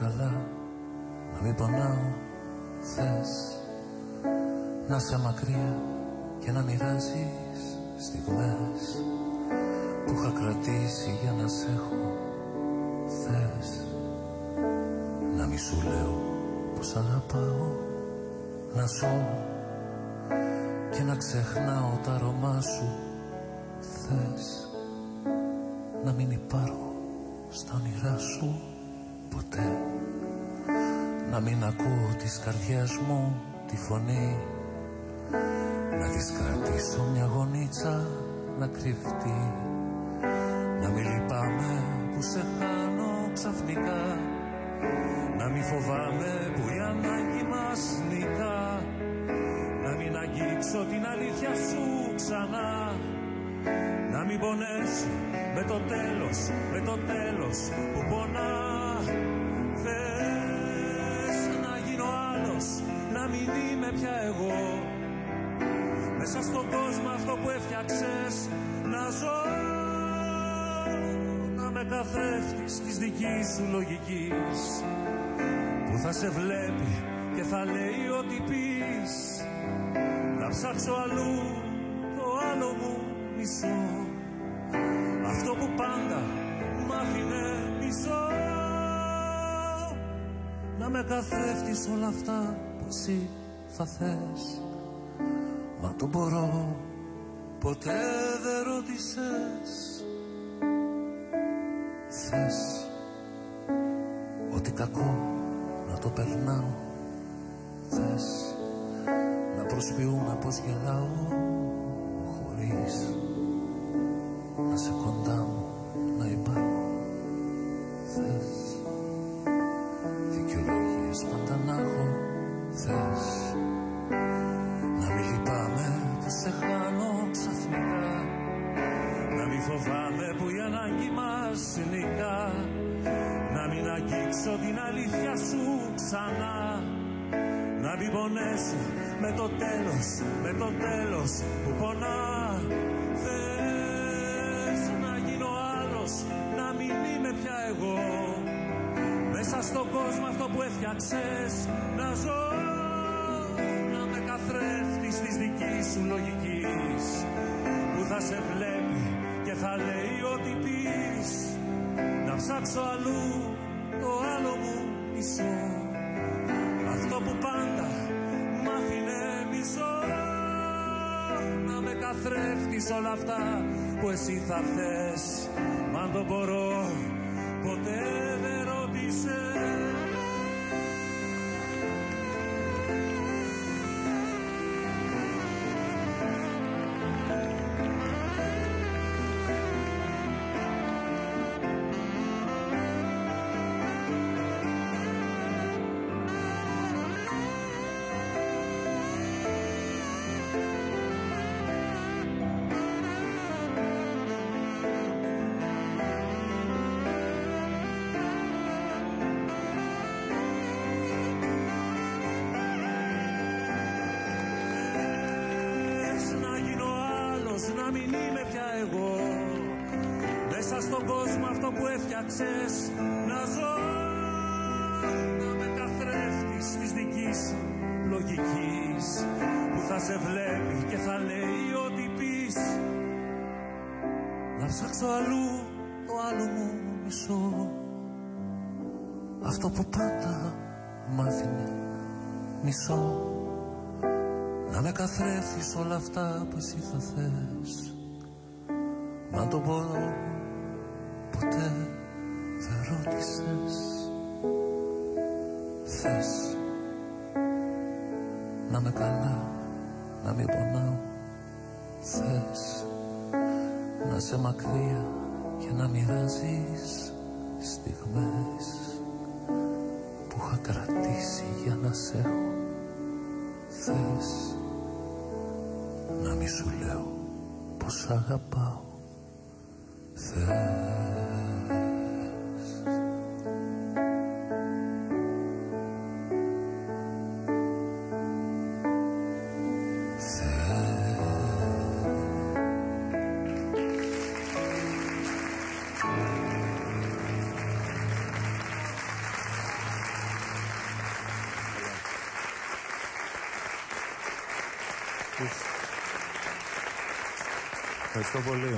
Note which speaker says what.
Speaker 1: καλά να μην πονάω θες να σε μακριά και να μοιράζεις στιγμές που είχα κρατήσει για να σε έχω. Θες να μη σου λέω πως αγαπάω να ζω και να ξεχνάω τα αρώμα σου. Θες να μην υπάρχω στα όνειρά σου ποτέ. Να μην ακούω της καρδιάς μου τη φωνή. Να της κρατήσω μια γονίτσα να κρυφτεί. Να μην λυπάμαι που σε χάνω ξαφνικά. Να μην φοβάμαι που η ανάγκη μας νικά. Να μην αγγίξω την αλήθεια σου ξανά να μην πονέσω με το τέλος, με το τέλος που πονά. Θες να γίνω άλλος, να μην είμαι πια εγώ. Μέσα στον κόσμο αυτό που έφτιαξες να ζω να με καθρέφτεις της δικής σου λογικής που θα σε βλέπει και θα λέει ό,τι πεις. Να ψάξω αλλού το άλλο μου μισό να με καθρέφτεις όλα αυτά που εσύ θα θες. Μα το μπορώ Ποτέ δεν ρώτησες Θες Ότι κακό να το περνάω. Θες Να προσποιούμε πως γελάω Χωρίς Να σε κοντά μου που η ανάγκη μας νικά Να μην αγγίξω την αλήθεια σου ξανά. Να μην πονέσω με το τέλος, με το τέλος που πονά. Θες να γίνω άλλος, να μην είμαι πια εγώ. Μέσα στον κόσμο αυτό που έφτιαξες να ζω να με καθρέφτεις της δικής σου λογικής. Που θα σε βλέπει και θα λέει ό,τι πεις. Να ψάξω αλλού το άλλο μου μισό. Αυτό που πάντα μ' άφηνε μισό. Να με καθρέφτεις όλα αυτά που εσύ θα θες. Μα αν το μπορώ ποτέ δεν ρώτησες να μην είμαι πια εγώ. Μέσα στον κόσμο αυτό που έφτιαξες να ζω Να με καθρέφτεις της δικής σου λογικής Που θα σε βλέπει και θα λέει ό,τι πεις. Να ψάξω αλλού το άλλο μου μισό. Αυτό που πάντα μ' άφηνε μισό να με καθρέφεις όλα αυτά που εσύ θα θες. Να το μπορώ ποτέ δεν ρώτησες Θες να με καλά, να μην πονάω Θες να σε μακριά και να μοιράζεις στιγμές που είχα κρατήσει για να σε έχω Θες. να μη σου λέω πως αγαπάω. Θες.
Speaker 2: Thank Ευχαριστώ πολύ.